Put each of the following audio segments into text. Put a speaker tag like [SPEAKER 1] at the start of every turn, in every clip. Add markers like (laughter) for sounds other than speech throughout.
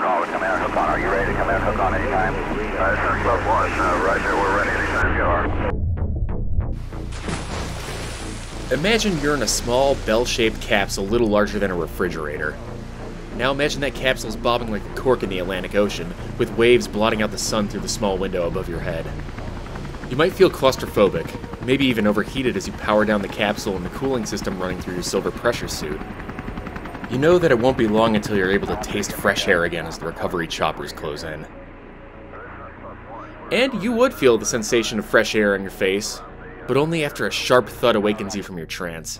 [SPEAKER 1] come in and hook on. Are you ready to come in and hook on anytime? Uh, is Club 1. Uh, Roger, we're ready anytime you are.
[SPEAKER 2] Imagine you're in a small, bell-shaped capsule a little larger than a refrigerator. Now imagine that capsule's bobbing like a cork in the Atlantic Ocean, with waves blotting out the sun through the small window above your head. You might feel claustrophobic, maybe even overheated as you power down the capsule and the cooling system running through your silver pressure suit. You know that it won't be long until you're able to taste fresh air again as the recovery choppers close in. And you would feel the sensation of fresh air on your face, but only after a sharp thud awakens you from your trance.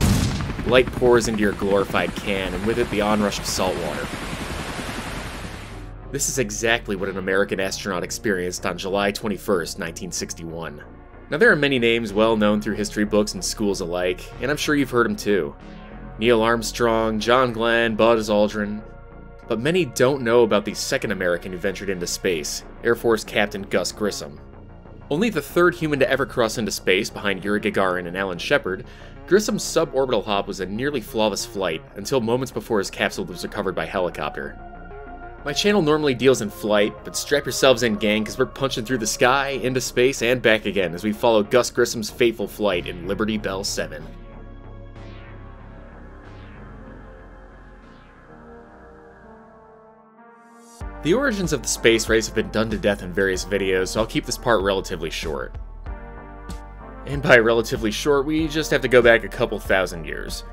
[SPEAKER 2] Light pours into your glorified can, and with it the onrush of salt water. This is exactly what an American astronaut experienced on July 21st, 1961. Now, there are many names well known through history books and schools alike, and I'm sure you've heard them too. Neil Armstrong, John Glenn, Buzz Aldrin. But many don't know about the second American who ventured into space, Air Force Captain Gus Grissom. Only the third human to ever cross into space behind Yuri Gagarin and Alan Shepard, Grissom's suborbital hop was a nearly flawless flight until moments before his capsule was recovered by helicopter. My channel normally deals in flight, but strap yourselves in, gang, because we're punching through the sky, into space, and back again as we follow Gus Grissom's fateful flight in Liberty Bell 7. The origins of the space race have been done to death in various videos, so I'll keep this part relatively short. And by relatively short, we just have to go back a couple thousand years.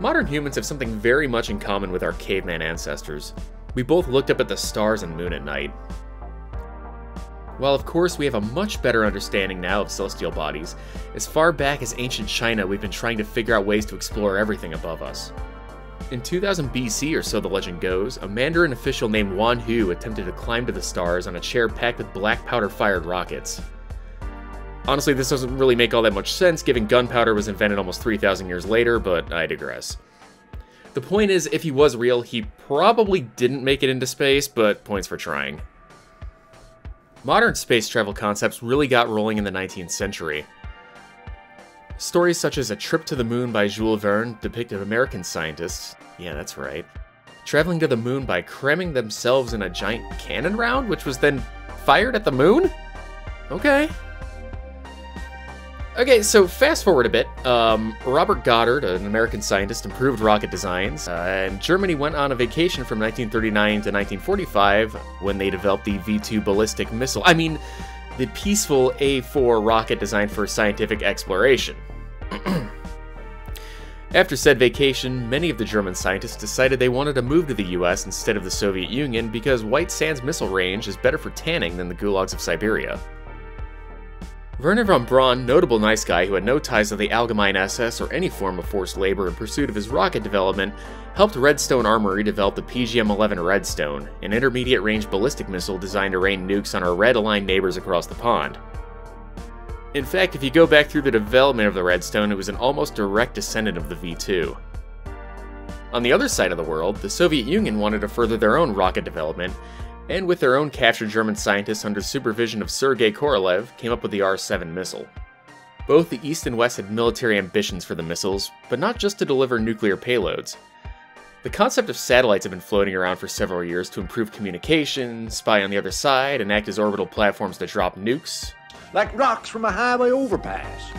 [SPEAKER 2] Modern humans have something very much in common with our caveman ancestors. We both looked up at the stars and moon at night. While of course we have a much better understanding now of celestial bodies, as far back as ancient China we've been trying to figure out ways to explore everything above us. In 2000 BC, or so the legend goes, a Mandarin official named Wan Hu attempted to climb to the stars on a chair packed with black powder fired rockets. Honestly, this doesn't really make all that much sense given gunpowder was invented almost 3,000 years later, but I digress. The point is, if he was real, he probably didn't make it into space, but points for trying. Modern space travel concepts really got rolling in the 19th century. Stories such as A Trip to the Moon by Jules Verne depicted American scientists, yeah, that's right, traveling to the moon by cramming themselves in a giant cannon round, which was then fired at the moon? Okay. Okay, so fast forward a bit. Um, Robert Goddard, an American scientist, improved rocket designs, uh, and Germany went on a vacation from 1939 to 1945 when they developed the V 2 ballistic missile. I mean, the peaceful A 4 rocket designed for scientific exploration. (clears throat) After said vacation, many of the German scientists decided they wanted to move to the US instead of the Soviet Union because White Sands missile range is better for tanning than the gulags of Siberia. Werner von Braun, notable nice guy who had no ties to the Allgemeine SS or any form of forced labor in pursuit of his rocket development, helped Redstone Armory develop the PGM-11 Redstone, an intermediate-range ballistic missile designed to rain nukes on our red-aligned neighbors across the pond. In fact, if you go back through the development of the Redstone, it was an almost direct descendant of the V-2. On the other side of the world, the Soviet Union wanted to further their own rocket development, and with their own captured German scientists under supervision of Sergei Korolev, came up with the R-7 missile. Both the East and West had military ambitions for the missiles, but not just to deliver nuclear payloads. The concept of satellites had been floating around for several years to improve communication, spy on the other side, and act as orbital platforms to drop nukes.
[SPEAKER 3] Like rocks from a highway overpass.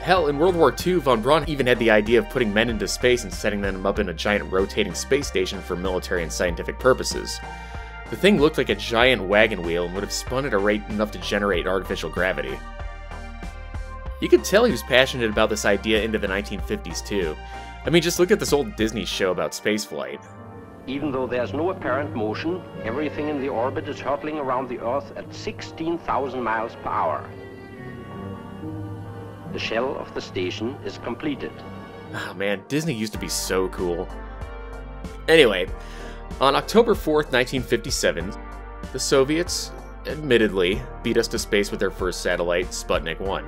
[SPEAKER 2] Hell, in World War II, von Braun even had the idea of putting men into space and setting them up in a giant rotating space station for military and scientific purposes. The thing looked like a giant wagon wheel and would have spun at a rate enough to generate artificial gravity. You could tell he was passionate about this idea into the 1950s too. I mean, just look at this old Disney show about spaceflight.
[SPEAKER 4] Even though there's no apparent motion, everything in the orbit is hurtling around the Earth at 16,000 miles per hour. The shell of the station is completed.
[SPEAKER 2] Oh man, Disney used to be so cool. Anyway, on October 4th, 1957, the Soviets, admittedly, beat us to space with their first satellite, Sputnik 1.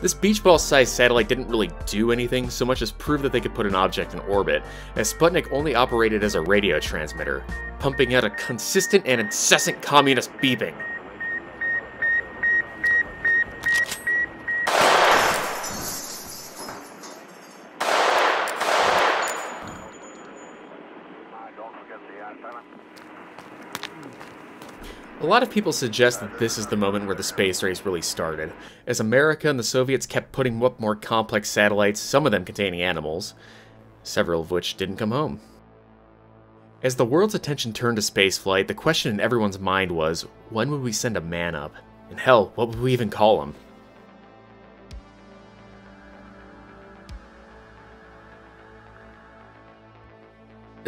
[SPEAKER 2] This beach ball sized satellite didn't really do anything so much as prove that they could put an object in orbit, as Sputnik only operated as a radio transmitter, pumping out a consistent and incessant communist beeping. Lot of people suggest that this is the moment where the space race really started, as America and the Soviets kept putting up more complex satellites, some of them containing animals, several of which didn't come home. As the world's attention turned to spaceflight, the question in everyone's mind was, when would we send a man up? And hell, what would we even call him?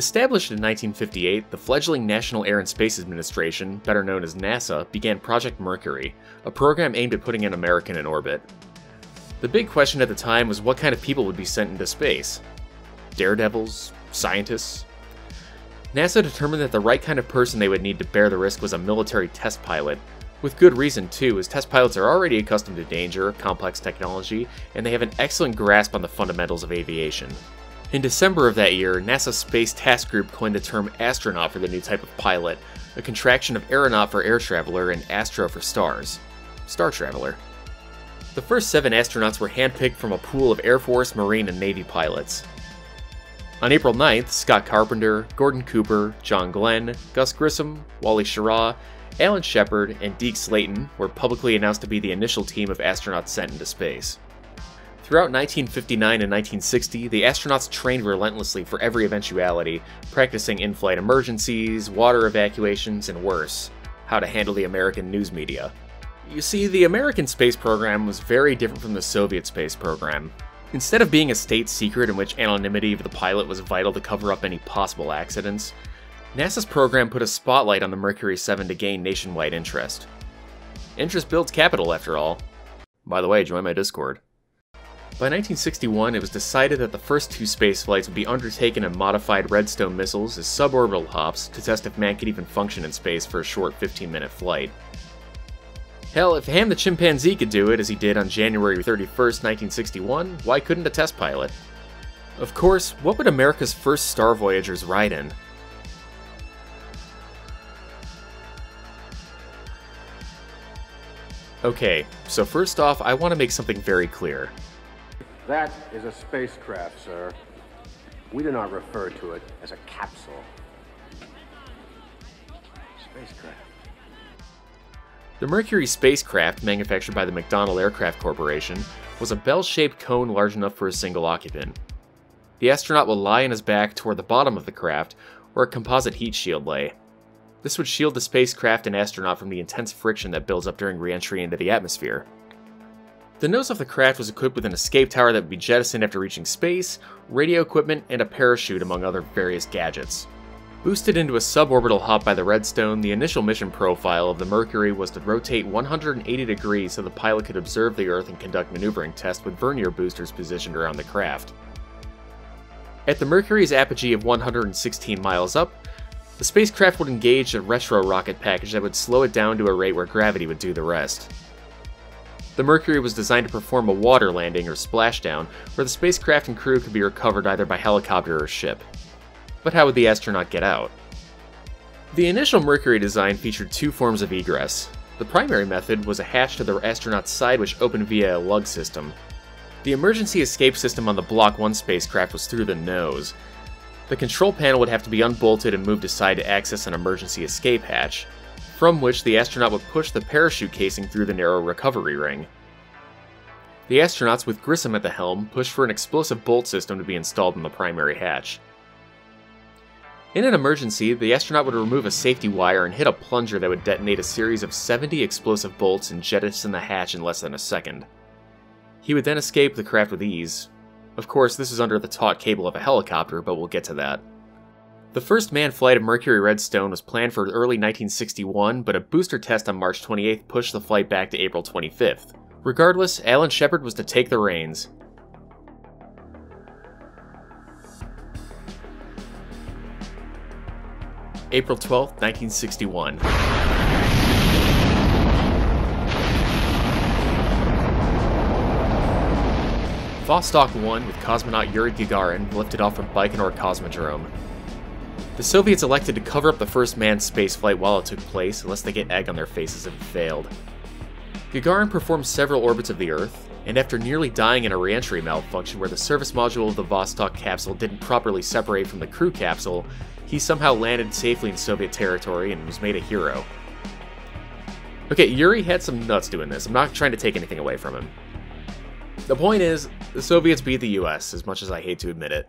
[SPEAKER 2] Established in 1958, the fledgling National Air and Space Administration, better known as NASA, began Project Mercury, a program aimed at putting an American in orbit. The big question at the time was what kind of people would be sent into space? Daredevils? Scientists? NASA determined that the right kind of person they would need to bear the risk was a military test pilot. With good reason, too, as test pilots are already accustomed to danger, complex technology, and they have an excellent grasp on the fundamentals of aviation. In December of that year, NASA's Space Task Group coined the term astronaut for the new type of pilot, a contraction of aeronaut for air traveler and astro for stars. Star Traveler. The first seven astronauts were handpicked from a pool of Air Force, Marine, and Navy pilots. On April 9th, Scott Carpenter, Gordon Cooper, John Glenn, Gus Grissom, Wally Schirra, Alan Shepard, and Deke Slayton were publicly announced to be the initial team of astronauts sent into space. Throughout 1959 and 1960, the astronauts trained relentlessly for every eventuality, practicing in flight emergencies, water evacuations, and worse how to handle the American news media. You see, the American space program was very different from the Soviet space program. Instead of being a state secret in which anonymity of the pilot was vital to cover up any possible accidents, NASA's program put a spotlight on the Mercury 7 to gain nationwide interest. Interest builds capital, after all. By the way, join my Discord. By 1961, it was decided that the first two space flights would be undertaken in modified Redstone missiles as suborbital hops to test if man could even function in space for a short 15 minute flight. Hell, if Ham the chimpanzee could do it as he did on January 31st, 1961, why couldn't a test pilot? Of course, what would America's first Star Voyagers ride in? Okay, so first off, I want to make something very clear.
[SPEAKER 5] That is a spacecraft, sir. We do not refer to it as a capsule. Spacecraft.
[SPEAKER 2] The Mercury spacecraft, manufactured by the McDonnell Aircraft Corporation, was a bell-shaped cone large enough for a single occupant. The astronaut would lie on his back toward the bottom of the craft, where a composite heat shield lay. This would shield the spacecraft and astronaut from the intense friction that builds up during re-entry into the atmosphere. The nose of the craft was equipped with an escape tower that would be jettisoned after reaching space, radio equipment, and a parachute among other various gadgets. Boosted into a suborbital hop by the Redstone, the initial mission profile of the Mercury was to rotate 180 degrees so the pilot could observe the Earth and conduct maneuvering tests with vernier boosters positioned around the craft. At the Mercury's apogee of 116 miles up, the spacecraft would engage a retro rocket package that would slow it down to a rate where gravity would do the rest. The Mercury was designed to perform a water landing or splashdown, where the spacecraft and crew could be recovered either by helicopter or ship. But how would the astronaut get out? The initial Mercury design featured two forms of egress. The primary method was a hatch to the astronaut's side which opened via a lug system. The emergency escape system on the Block 1 spacecraft was through the nose. The control panel would have to be unbolted and moved aside to access an emergency escape hatch, from which the astronaut would push the parachute casing through the narrow recovery ring. The astronauts, with Grissom at the helm, pushed for an explosive bolt system to be installed in the primary hatch. In an emergency, the astronaut would remove a safety wire and hit a plunger that would detonate a series of 70 explosive bolts and jettison the hatch in less than a second. He would then escape the craft with ease. Of course, this is under the taut cable of a helicopter, but we'll get to that. The first manned flight of Mercury Redstone was planned for early 1961, but a booster test on March 28th pushed the flight back to April 25th. Regardless, Alan Shepard was to take the reins. April 12, 1961. Vostok 1 with cosmonaut Yuri Gagarin lifted off from Baikonur Cosmodrome. The Soviets elected to cover up the first manned spaceflight while it took place, unless they get egg on their faces if it failed. Gagarin performed several orbits of the Earth, and after nearly dying in a reentry malfunction where the service module of the Vostok capsule didn't properly separate from the crew capsule, he somehow landed safely in Soviet territory and was made a hero. Okay, Yuri had some nuts doing this. I'm not trying to take anything away from him. The point is, the Soviets beat the US, as much as I hate to admit it.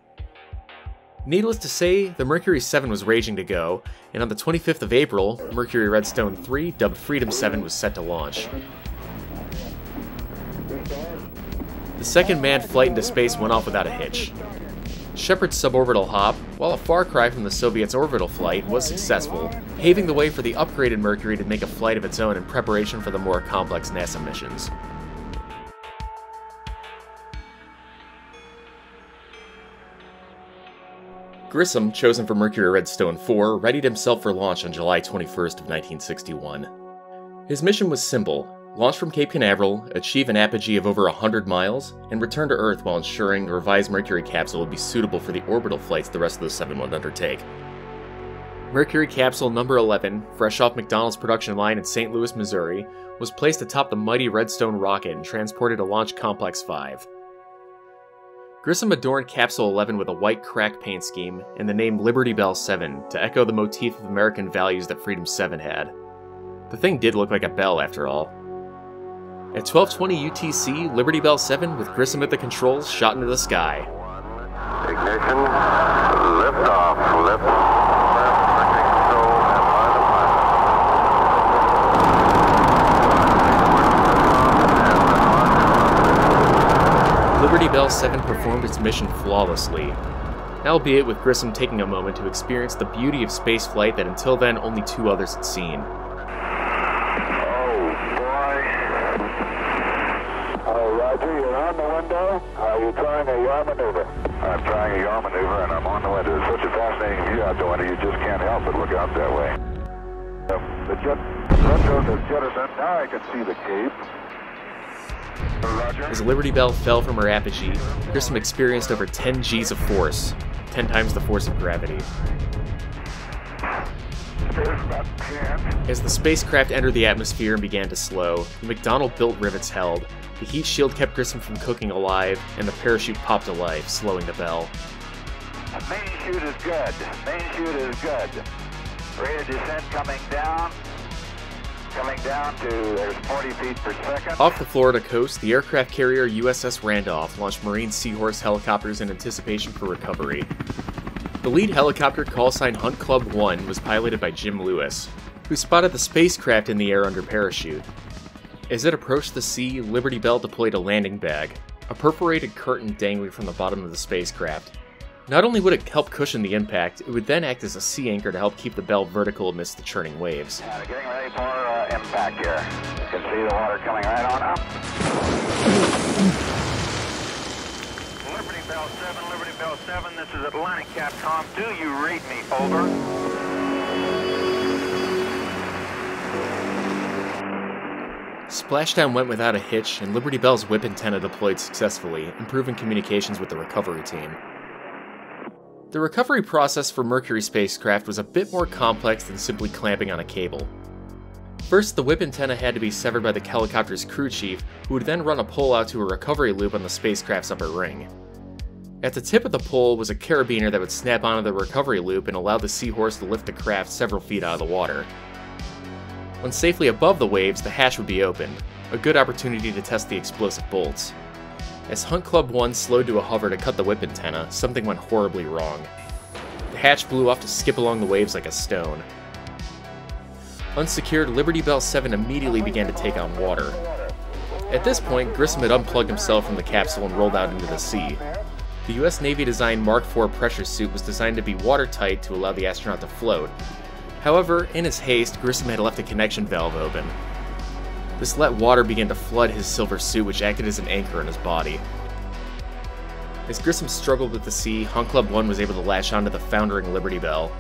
[SPEAKER 2] Needless to say, the Mercury 7 was raging to go, and on the 25th of April, Mercury Redstone 3, dubbed Freedom 7, was set to launch. The second manned flight into space went off without a hitch. Shepard's suborbital hop, while a far cry from the Soviets' orbital flight, was successful, paving the way for the upgraded Mercury to make a flight of its own in preparation for the more complex NASA missions. Grissom, chosen for Mercury Redstone 4, readied himself for launch on July 21st of 1961. His mission was simple, launch from Cape Canaveral, achieve an apogee of over 100 miles, and return to Earth while ensuring the revised Mercury capsule would be suitable for the orbital flights the rest of the 7 would undertake. Mercury capsule number 11, fresh off McDonnell's production line in St. Louis, Missouri, was placed atop the mighty Redstone rocket and transported to Launch Complex 5. Grissom adorned Capsule 11 with a white crack paint scheme and the name Liberty Bell 7 to echo the motif of American values that Freedom 7 had. The thing did look like a bell after all. At 1220 UTC, Liberty Bell 7 with Grissom at the controls shot into the sky.
[SPEAKER 1] Ignition, lift off, lift left, control, and line of
[SPEAKER 2] Liberty Bell 7 performed its mission flawlessly, albeit with Grissom taking a moment to experience the beauty of spaceflight that until then only two others had seen.
[SPEAKER 1] Boy. Roger, you're on the window. Are you trying a yaw maneuver? I'm trying a yaw maneuver, and I'm on the window. It's such a fascinating view out the window, you just can't help but look out that way. Um, the jet, retros has jettisoned. Now I can see the cape.
[SPEAKER 2] As Liberty Bell fell from her apogee, Grissom experienced over 10 Gs of force, 10 times the force of gravity.
[SPEAKER 1] There's about 10.
[SPEAKER 2] As the spacecraft entered the atmosphere and began to slow, the McDonnell built rivets held, the heat shield kept Grissom from cooking alive, and the parachute popped to life, slowing the bell.
[SPEAKER 1] Main chute is good. Main chute is good. Rate of descent coming down. Coming down to there's 40 feet per second.
[SPEAKER 2] Off the Florida coast, the aircraft carrier USS Randolph launched Marine Seahorse helicopters in anticipation for recovery. The lead helicopter, call sign Hunt Club 1, was piloted by Jim Lewis, who spotted the spacecraft in the air under parachute. As it approached the sea, Liberty Bell deployed a landing bag, a perforated curtain dangling from the bottom of the spacecraft. Not only would it help cushion the impact, it would then act as a sea anchor to help keep the bell vertical amidst the churning waves.
[SPEAKER 1] Uh, impact here. You can see the water coming right on up. Liberty Bell 7, Liberty Bell 7, this is Atlantic Capcom. Do you read me? Over.
[SPEAKER 2] Splashdown went without a hitch, and Liberty Bell's whip antenna deployed successfully, improving communications with the recovery team. The recovery process for Mercury spacecraft was a bit more complex than simply clamping on a cable. First, the whip antenna had to be severed by the helicopter's crew chief, who would then run a pole out to a recovery loop on the spacecraft's upper ring. At the tip of the pole was a carabiner that would snap onto the recovery loop and allow the Seahorse to lift the craft several feet out of the water. When safely above the waves, the hatch would be opened, a good opportunity to test the explosive bolts. As Hunt Club 1 slowed to a hover to cut the whip antenna, something went horribly wrong. The hatch blew off to skip along the waves like a stone. Unsecured, Liberty Bell 7 immediately began to take on water. At this point, Grissom had unplugged himself from the capsule and rolled out into the sea. The US Navy designed Mark IV pressure suit was designed to be watertight to allow the astronaut to float. However, in his haste, Grissom had left a connection valve open. This let water begin to flood his silver suit, which acted as an anchor in his body. As Grissom struggled with the sea, Hunt Club 1 was able to latch onto the foundering Liberty Bell.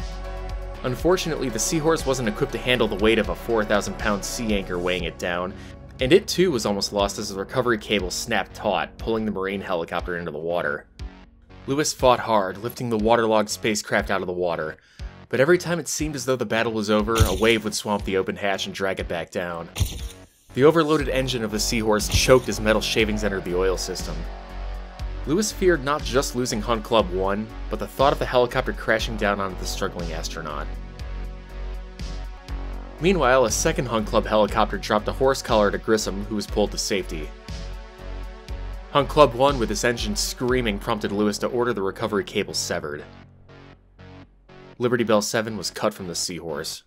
[SPEAKER 2] Unfortunately, the Seahorse wasn't equipped to handle the weight of a 4,000 pound sea anchor weighing it down, and it too was almost lost as the recovery cable snapped taut, pulling the Marine helicopter into the water. Lewis fought hard, lifting the waterlogged spacecraft out of the water, but every time it seemed as though the battle was over, a wave would swamp the open hatch and drag it back down. The overloaded engine of the Seahorse choked as metal shavings entered the oil system. Lewis feared not just losing Hunt Club 1, but the thought of the helicopter crashing down onto the struggling astronaut. Meanwhile, a second Hunt Club helicopter dropped a horse collar to Grissom, who was pulled to safety. Hunt Club 1, with its engine screaming, prompted Lewis to order the recovery cable severed. Liberty Bell 7 was cut from the Seahorse.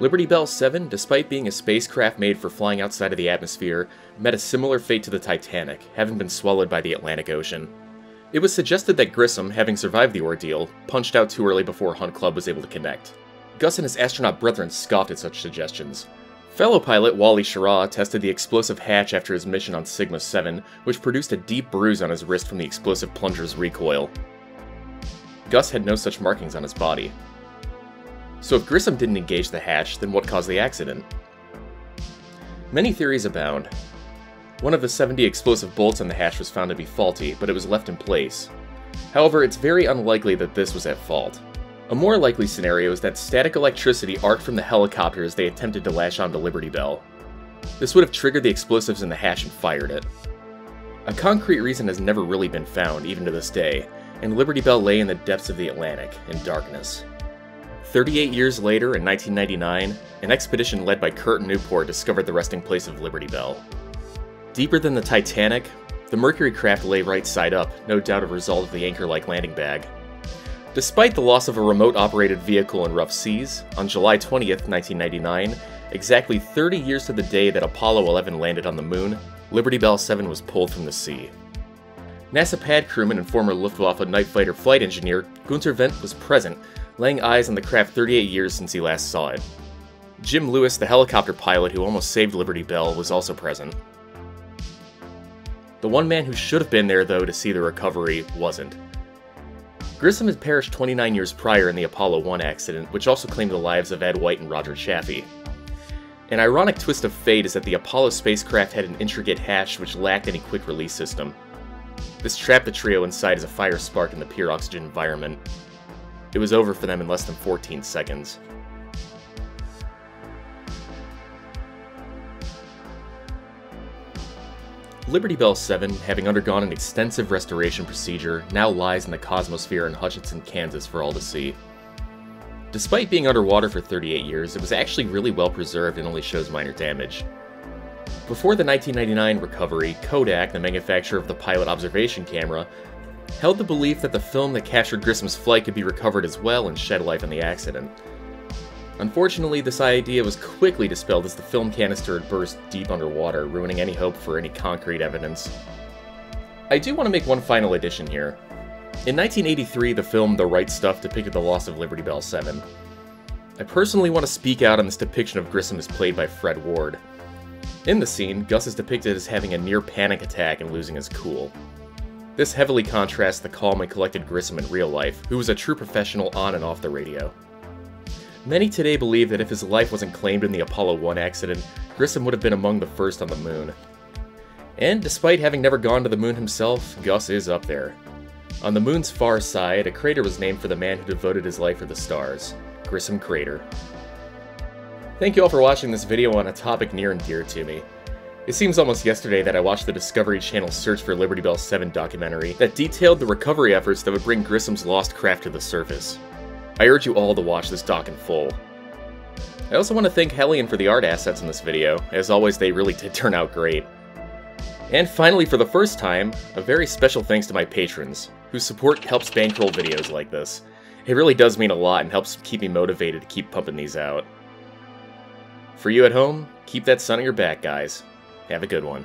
[SPEAKER 2] Liberty Bell 7, despite being a spacecraft made for flying outside of the atmosphere, met a similar fate to the Titanic, having been swallowed by the Atlantic Ocean. It was suggested that Grissom, having survived the ordeal, punched out too early before Hunt Club was able to connect. Gus and his astronaut brethren scoffed at such suggestions. Fellow pilot Wally Schirra tested the explosive hatch after his mission on Sigma 7, which produced a deep bruise on his wrist from the explosive plunger's recoil. Gus had no such markings on his body. So if Grissom didn't engage the hatch, then what caused the accident? Many theories abound. One of the 70 explosive bolts on the hatch was found to be faulty, but it was left in place. However, it's very unlikely that this was at fault. A more likely scenario is that static electricity arced from the helicopter as they attempted to lash onto Liberty Bell. This would have triggered the explosives in the hatch and fired it. A concrete reason has never really been found, even to this day, and Liberty Bell lay in the depths of the Atlantic, in darkness. 38 years later, in 1999, an expedition led by Curt Newport discovered the resting place of Liberty Bell. Deeper than the Titanic, the Mercury craft lay right side up, no doubt a result of the anchor-like landing bag. Despite the loss of a remote-operated vehicle in rough seas, on July 20th, 1999, exactly 30 years to the day that Apollo 11 landed on the moon, Liberty Bell 7 was pulled from the sea. NASA pad crewman and former Luftwaffe night fighter flight engineer Gunter Wendt was present laying eyes on the craft 38 years since he last saw it. Jim Lewis, the helicopter pilot who almost saved Liberty Bell, was also present. The one man who should have been there, though, to see the recovery wasn't. Grissom had perished 29 years prior in the Apollo 1 accident, which also claimed the lives of Ed White and Roger Chaffee. An ironic twist of fate is that the Apollo spacecraft had an intricate hatch which lacked any quick release system. This trapped the trio inside as a fire spark in the pure oxygen environment, it was over for them in less than 14 seconds. Liberty Bell 7, having undergone an extensive restoration procedure, now lies in the Cosmosphere in Hutchinson, Kansas for all to see. Despite being underwater for 38 years, it was actually really well preserved and only shows minor damage. Before the 1999 recovery, Kodak, the manufacturer of the pilot observation camera, held the belief that the film that captured Grissom's flight could be recovered as well and shed light on the accident. Unfortunately, this idea was quickly dispelled as the film canister had burst deep underwater, ruining any hope for any concrete evidence. I do want to make one final addition here. In 1983, the film The Right Stuff depicted the loss of Liberty Bell 7. I personally want to speak out on this depiction of Grissom as played by Fred Ward. In the scene, Gus is depicted as having a near panic attack and losing his cool. This heavily contrasts the calm and collected Grissom in real life, who was a true professional on and off the radio. Many today believe that if his life wasn't claimed in the Apollo 1 accident, Grissom would have been among the first on the moon. And despite having never gone to the moon himself, Gus is up there. On the moon's far side, a crater was named for the man who devoted his life to the stars, Grissom Crater. Thank you all for watching this video on a topic near and dear to me. It seems almost yesterday that I watched the Discovery Channel Search for Liberty Bell 7 documentary that detailed the recovery efforts that would bring Grissom's lost craft to the surface. I urge you all to watch this doc in full. I also want to thank Hellion for the art assets in this video. As always, they really did turn out great. And finally, for the first time, a very special thanks to my patrons, whose support helps bankroll videos like this. It really does mean a lot and helps keep me motivated to keep pumping these out. For you at home, keep that sun on your back, guys. Have a good one.